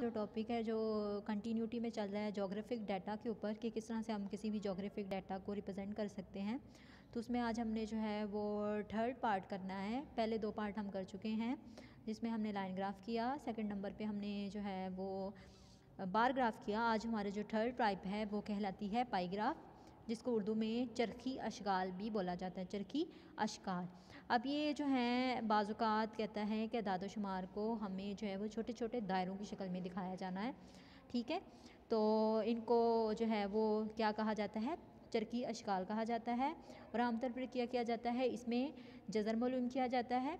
जो टॉपिक है, जो कंटिन्यूटी में चल रहा है जोग्राफिक डाटा के ऊपर कि किस तरह से हम किसी भी जोग्राफिक डाटा को रिप्रेजेंट कर सकते हैं। तो उसमें आज हमने जो है वो थर्ड पार्ट करना है। पहले दो पार्ट हम कर चुके हैं, जिसमें हमने लाइन ग्राफ किया सेकंड नंबर पे हमने जो है वो बार ग्राफ किया। आज हमारे जो थर्ड टाइप है, वो कहलाती है पाई ग्राफ जिसको उर्दू में चरखी अशगाल भी बोला जाता है, चरखी अशगाल अब ये जो है बाज़ात कहता है कि दादो शुमार को हमें जो है वो छोटे छोटे दायरों की शक्ल में दिखाया जाना है, ठीक है? तो इनको जो है वो क्या कहा जाता है? चरखी अशगाल कहा जाता है और आमतौर पर क्या, किया जाता है, इसमें जज़र मलूम किया जाता है,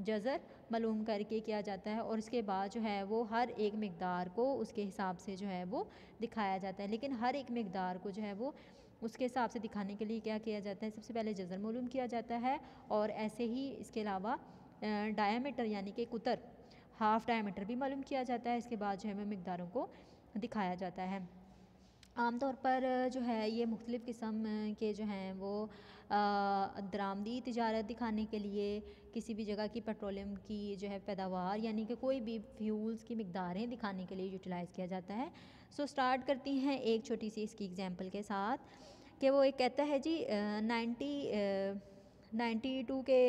जज़र मलूम करके किया जाता है और उसके बाद जो है वो हर एक मकदार को उसके हिसाब से जो है वो दिखाया जाता है, लेकिन हर एक मकदार को जो है वो उसके हिसाब से दिखाने के लिए क्या किया जाता है? सबसे पहले जज़र मालूम किया जाता है और ऐसे ही इसके अलावा डायामीटर यानी कि कुतर हाफ़ डायामीटर भी मालूम किया जाता है। इसके बाद जो है मैं मकदारों को दिखाया जाता है। आमतौर पर, जो है, ये मुख्तलिफ़ किस्म के, जो हैं, वो दरामदी तजारत दिखाने के लिए किसी भी जगह की पेट्रोलियम की, जो है, पैदावार, यानी कि कोई भी फ्यूल्स की मकदारें दिखाने के लिए यूटिलाइज़ किया जाता है। सो, स्टार्ट करती हैं एक छोटी सी इसकी एग्ज़ाम्पल के साथ, कि वो एक कहता है जी नाइन्टी नाइन्टी टू के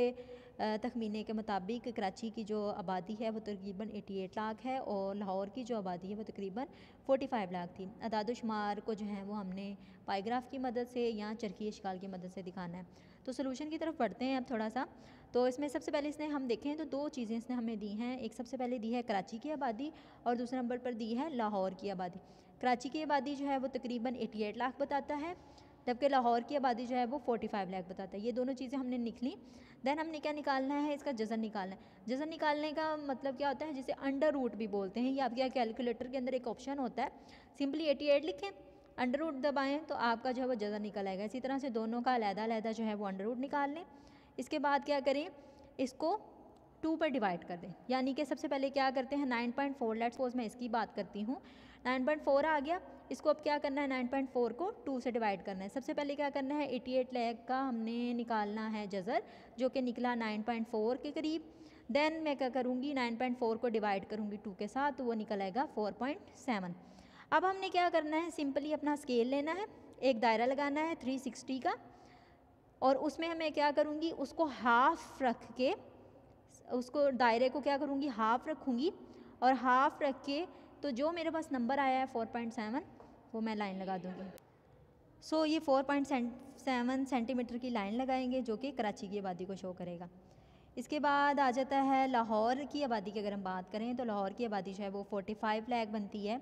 तखमीने के मुताबिक कराची की जो आबादी है, वो तकरीबन 88 लाख है और लाहौर की जो आबादी है, वो तकरीबन 45 लाख थी। अदादुशुमार को जो है, वो हमने पाईग्राफ की मदद से या चरखी अशकाल की मदद से दिखाना है। तो सोलूशन की तरफ़ बढ़ते हैं अब थोड़ा सा। तो इसमें सबसे पहले इसने हम देखें तो दो चीज़ें इसने हमें दी हैं। एक सबसे पहले दी है कराची की आबादी और दूसरे नंबर पर दी है लाहौर की आबादी। कराची की आबादी जो है, वो तकरीबन 88 लाख बताता है जबकि लाहौर की आबादी जो है वो 45 लाख बताता है। ये दोनों चीज़ें हमने निकली देन हमने क्या निकालना है? इसका जज़न निकालना है। जज़न निकालने का मतलब क्या होता है? जिसे अंडर रूट भी बोलते हैं। ये आपके कैलकुलेटर के अंदर एक ऑप्शन होता है। सिंपली 88 लिखें। अंडर रूट दबाएँ तो आपका जो है वो जज़न निकल आएगा इसी तरह से दोनों का अलहदा अलहदा जो है वो अंडर रूट निकाल लें। इसके बाद क्या करें? इसको टू पर डिवाइड कर दें। यानी कि सबसे पहले क्या करते हैं? नाइन पॉइंट फोर लेट्स मैं इसकी बात करती हूँ। नाइन पॉइंट फोर आ गया। इसको अब क्या करना है? नाइन पॉइंट फोर को टू से डिवाइड करना है। सबसे पहले क्या करना है? एटी एट लैख का हमने निकालना है जज़र, जो कि निकला नाइन पॉइंट फोर के करीब। देन मैं क्या करूँगी? नाइन पॉइंट फोर को डिवाइड करूँगी टू के साथ तो वो निकल आएगा फोर पॉइंट सेवन। अब हमने क्या करना है? सिंपली अपना स्केल लेना है। एक दायरा लगाना है थ्री सिक्सटी का। और उसमें मैं क्या करूँगी? उसको हाफ़ रख के, उसको दायरे को क्या करूँगी? हाफ़ रखूँगी। और हाफ़ रख के तो जो मेरे पास नंबर आया है फोर पॉइंट सेवन वो मैं लाइन लगा दूँगी। सो so, ये फोर पॉइंट सेवन सेंटीमीटर की लाइन लगाएँगे जो कि कराची की आबादी को शो करेगा। इसके बाद आ जाता है लाहौर की आबादी की अगर हम बात करें तो लाहौर की आबादी जो है वो फोर्टी फाइव लैख बनती है।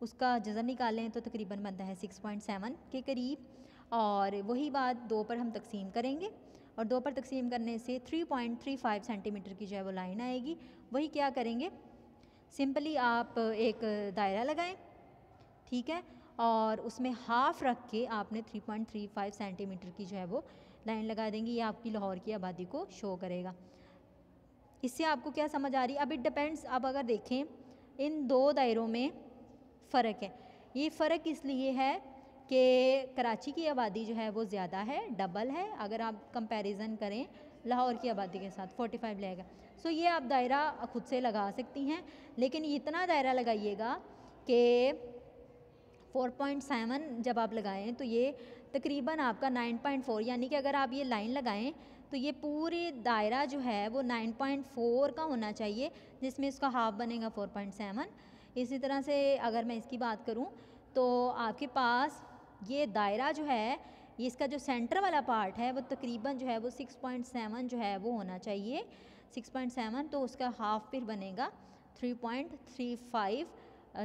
उसका जज़र निकालें तो तकरीबन बनता है सिक्स पॉइंट सेवन के करीब। और वही बात दो पर हम तकसीम करेंगे। और दो पर तकसीम करने से 3.35 सेंटीमीटर की जो है वो लाइन आएगी। वही क्या करेंगे? सिंपली आप एक दायरा लगाएँ, ठीक है? और उसमें हाफ़ रख के आपने 3.35 सेंटीमीटर की जो है वो लाइन लगा देंगे, ये आपकी लाहौर की आबादी को शो करेगा। इससे आपको क्या समझ आ रही है? अब इट डिपेंड्स आप अगर देखें, इन दो दायरों में फ़र्क है। ये फ़र्क इसलिए है कि कराची की आबादी जो है वो ज़्यादा है डबल है, अगर आप कंपैरिजन करें, लाहौर की आबादी के साथ 45 फाइव लेगा। सो ये आप दायरा खुद से लगा सकती हैं, लेकिन इतना दायरा लगाइएगा कि 4.7 जब आप लगाएँ तो ये तकरीबन आपका 9.4 यानी कि अगर आप ये लाइन लगाएँ तो ये पूरे दायरा जो है वो 9.4 का होना चाहिए, जिसमें इसका हाफ़ बनेगा 4.7 इसी तरह से अगर मैं इसकी बात करूँ तो आपके पास ये दायरा जो है, ये इसका जो सेंटर वाला पार्ट है, वो तकरीबन जो है, वो 6.7 जो है, वो होना चाहिए। 6.7 तो उसका हाफ़ फिर बनेगा 3.35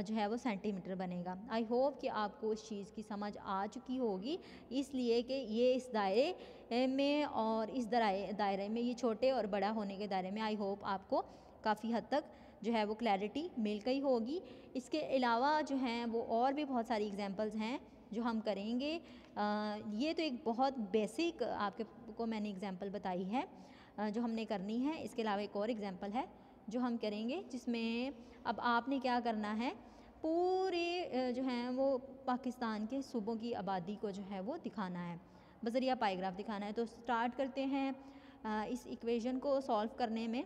जो है, वो सेंटीमीटर बनेगा। आई होप कि आपको इस चीज़ की समझ आ चुकी होगी। इसलिए कि ये इस दायरे में और इस दायरे में, ये छोटे और बड़ा होने के दायरे में आई होप आपको काफ़ी हद तक जो है, वो क्लैरिटी मिल गई होगी। इसके अलावा जो हैं, वो और भी बहुत सारी एग्जांपल्स हैं। जो हम करेंगे ये तो एक बहुत बेसिक आपके को मैंने एग्जांपल बताई है जो हमने करनी है। इसके अलावा एक और एग्जांपल है जो हम करेंगे, जिसमें अब आपने क्या करना है, पूरे जो हैं वो पाकिस्तान के सूबों की आबादी को जो है वो दिखाना है। बजरिया पाईग्राफ दिखाना है। तो स्टार्ट करते हैं इस इक्वेशन को सॉल्व करने में।